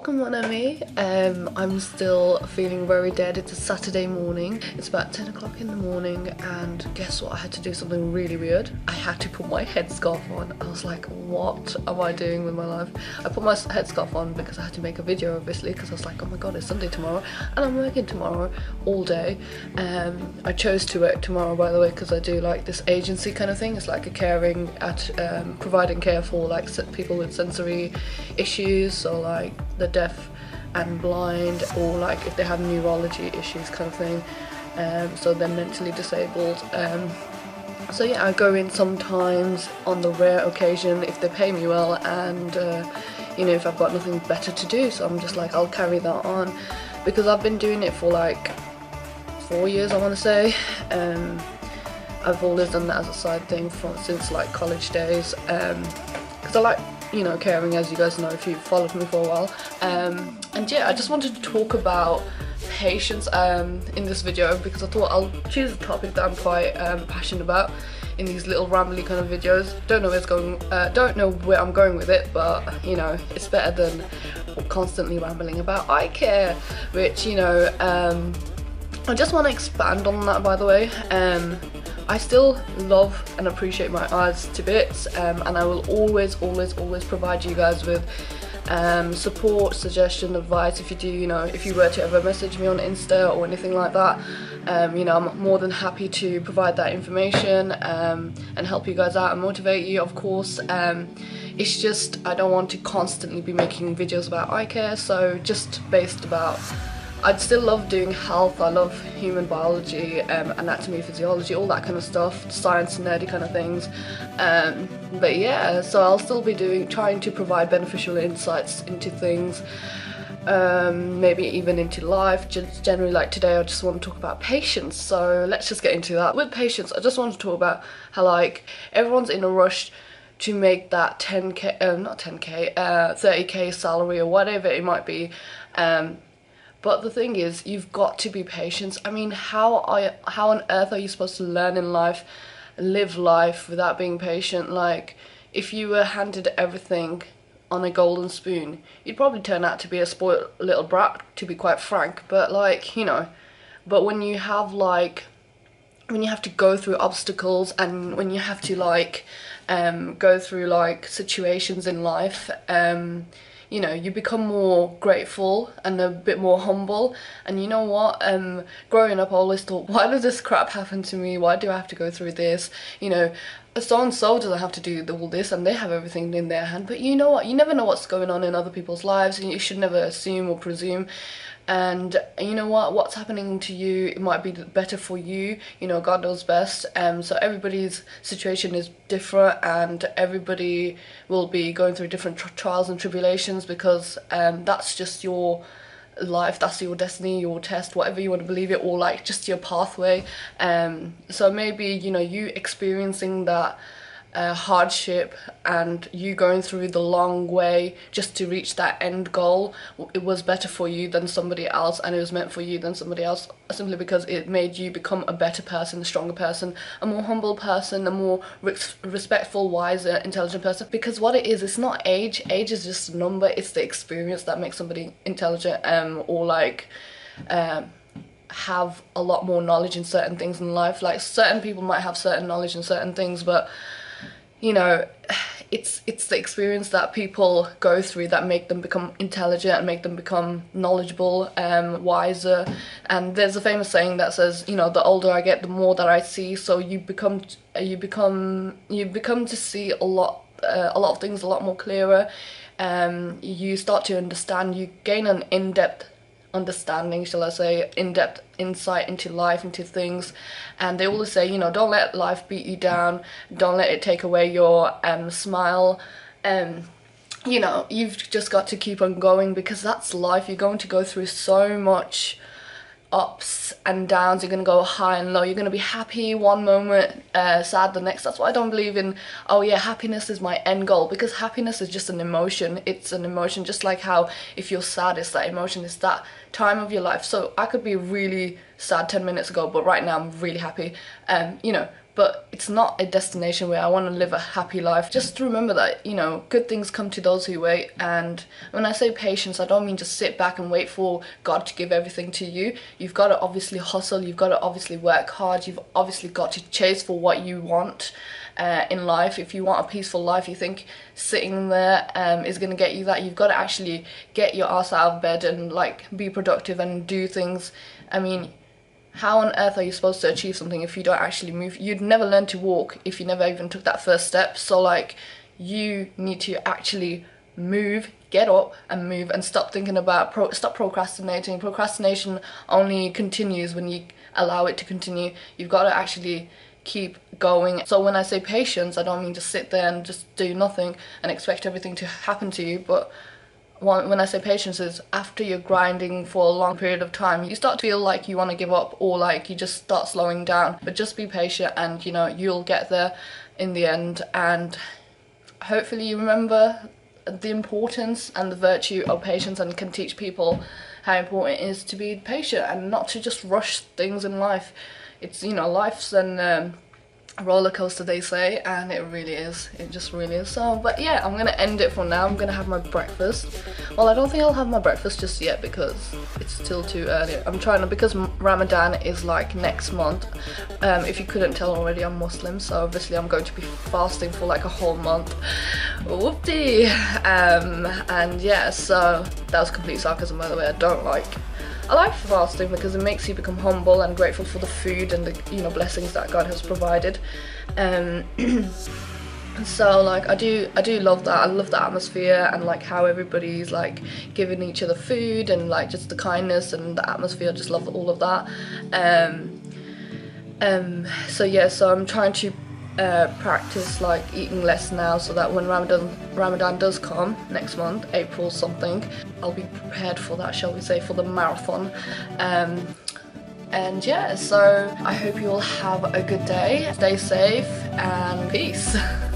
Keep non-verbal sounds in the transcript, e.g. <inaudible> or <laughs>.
welcome mon ami. Um, I'm still feeling very dead. It's a Saturday morning. It's about 10 o'clock in the morning and guess what? I had to do something really weird. I had to put my headscarf on. I was like, what am I doing with my life? I put my headscarf on because I had to make a video obviously because I was like, oh my god, it's Sunday tomorrow and I'm working tomorrow all day. Um, I chose to work tomorrow by the way because I do like this agency kind of thing. It's like a caring at um, providing care for like people with sensory issues or like the deaf and blind or like if they have neurology issues kind of thing um, so they're mentally disabled um, so yeah I go in sometimes on the rare occasion if they pay me well and uh, you know if I've got nothing better to do so I'm just like I'll carry that on because I've been doing it for like four years I want to say um, I've always done that as a side thing from since like college days because um, I like you know, caring as you guys know if you've followed me for a while. Um, and yeah, I just wanted to talk about patience um, in this video because I thought I'll choose a topic that I'm quite um, passionate about in these little rambly kind of videos. Don't know where it's going, uh, don't know where I'm going with it, but you know, it's better than constantly rambling about eye care, which you know, um, I just want to expand on that by the way. I still love and appreciate my eyes to bits um, and I will always, always, always provide you guys with um, support, suggestion, advice if you do, you know, if you were to ever message me on Insta or anything like that, um, you know, I'm more than happy to provide that information um, and help you guys out and motivate you, of course. Um, it's just, I don't want to constantly be making videos about eye care, so just based about I'd still love doing health, I love human biology, um, anatomy, physiology, all that kind of stuff, science, and nerdy kind of things. Um, but yeah, so I'll still be doing, trying to provide beneficial insights into things, um, maybe even into life. Just generally, like today, I just want to talk about patience. So let's just get into that. With patience, I just want to talk about how like everyone's in a rush to make that 10k, uh, not 10k, uh, 30k salary or whatever it might be. Um, but the thing is, you've got to be patient. I mean, how are how on earth are you supposed to learn in life, live life without being patient? Like, if you were handed everything on a golden spoon, you'd probably turn out to be a spoiled little brat, to be quite frank. But like, you know, but when you have like, when you have to go through obstacles and when you have to like, um, go through like situations in life, um you know you become more grateful and a bit more humble. And you know what? Um growing up I always thought <laughs> why does this crap happen to me? Why do I have to go through this? You know so and so doesn't have to do all this and they have everything in their hand. But you know what? You never know what's going on in other people's lives. And you should never assume or presume and you know what what's happening to you it might be better for you. You know god knows best. Um so everybody's situation is different and everybody will be going through different trials and tribulations because um that's just your life that's your destiny your test whatever you want to believe it or like just your pathway. Um so maybe you know you experiencing that uh, hardship and you going through the long way just to reach that end goal it was better for you than somebody else and it was meant for you than somebody else simply because it made you become a better person a stronger person a more humble person a more respectful wiser intelligent person. Because what it is it's not age. Age is just a number. It's the experience that makes somebody intelligent um or like um have a lot more knowledge in certain things in life. Like certain people might have certain knowledge in certain things but you know, it's it's the experience that people go through that make them become intelligent and make them become knowledgeable, um, wiser. And there's a famous saying that says, you know, the older I get, the more that I see. So you become you become you become to see a lot uh, a lot of things a lot more clearer. Um, you start to understand. You gain an in-depth understanding, shall I say, in-depth insight into life, into things. And they always say, you know, don't let life beat you down. Don't let it take away your um, smile. Um, you know, you've just got to keep on going because that's life. You're going to go through so much ups and downs you're to go high and low you're to be happy one moment uh, sad the next. That's why I don't believe in oh yeah happiness is my end goal because happiness is just an emotion. It's an emotion just like how if you're sad it's that emotion it's that time of your life. So I could be really sad 10 minutes ago but right now I'm really happy. Um you know but it's not a destination where I want to live a happy life. Just remember that, you know, good things come to those who wait. And when I say patience, I don't mean just sit back and wait for God to give everything to you. You've got to obviously hustle, you've got to obviously work hard, you've obviously got to chase for what you want. Uh, in life, if you want a peaceful life, you think sitting there um, is going to get you that. You've got to actually get your ass out of bed and like be productive and do things. I mean, how on earth are you supposed to achieve something if you don't actually move? You'd never learn to walk if you never even took that first step. So like you need to actually move, get up and move and stop thinking about pro- stop procrastinating. Procrastination only continues when you allow it to continue. You've got to actually keep going. So when I say patience, I don't mean just sit there and just do nothing and expect everything to happen to you, but when I say patience is after you're grinding for a long period of time, you start to feel like you want to give up or like you just start slowing down. But just be patient and you know, you'll get there in the end. And hopefully, you remember the importance and the virtue of patience and can teach people how important it is to be patient and not to just rush things in life. It's, you know, life's an. Um, roller coaster they say and it really is. It just really is. So but yeah i'm gonna end it for now. I'm gonna have my breakfast. Well i don't think i'll have my breakfast just yet because it's still too early. I'm trying to because ramadan is like next month um, if you couldn't tell already i'm muslim so obviously i'm going to be fasting for like a whole month. Whoopty um, and yeah so that was complete sarcasm by the way. I don't like I like fasting because it makes you become humble and grateful for the food and the you know blessings that God has provided. Um, <clears throat> so like I do I do love that. I love the atmosphere and like how everybody's like giving each other food and like just the kindness and the atmosphere. I just love all of that. Um, um, so yeah so I'm trying to uh, practice like eating less now so that when Ramadan Ramadan does come next month, April something, I'll be prepared for that, shall we say, for the marathon. Um, and yeah, so I hope you all have a good day, stay safe, and peace. <laughs>